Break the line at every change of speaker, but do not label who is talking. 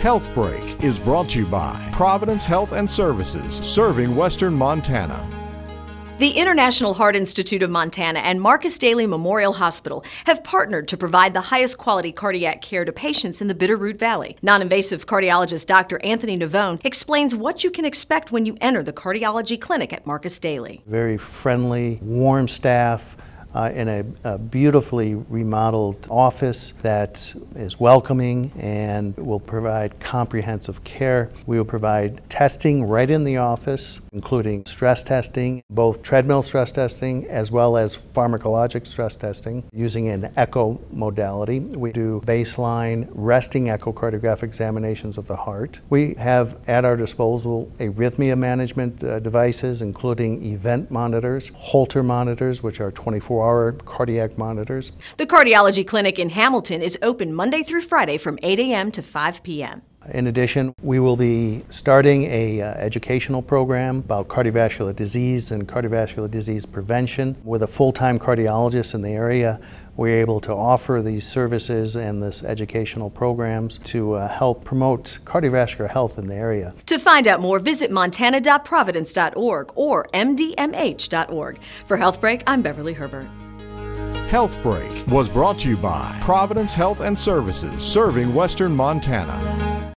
Health Break is brought to you by Providence Health and Services, serving Western Montana.
The International Heart Institute of Montana and Marcus Daly Memorial Hospital have partnered to provide the highest quality cardiac care to patients in the Bitterroot Valley. Non invasive cardiologist Dr. Anthony Navone explains what you can expect when you enter the cardiology clinic at Marcus Daly.
Very friendly, warm staff uh, in a, a, beautifully remodeled office that is welcoming and will provide comprehensive care. We will provide testing right in the office, including stress testing, both treadmill stress testing as well as pharmacologic stress testing using an echo modality. We do baseline resting echocardiographic examinations of the heart. We have at our disposal arrhythmia management uh, devices, including event monitors, Holter monitors, which are 24 hour cardiac monitors.
The cardiology clinic in Hamilton is open Monday through Friday from 8 a.m. to 5 p.m.
In addition, we will be starting a uh, educational program about cardiovascular disease and cardiovascular disease prevention with a full-time cardiologist in the area. We're able to offer these services and this educational programs to uh, help promote cardiovascular health in the area.
To find out more, visit montana.providence.org or mdmh.org. For Health Break, I'm Beverly Herbert.
Health Break was brought to you by Providence Health and Services, serving Western Montana.